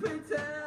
pretend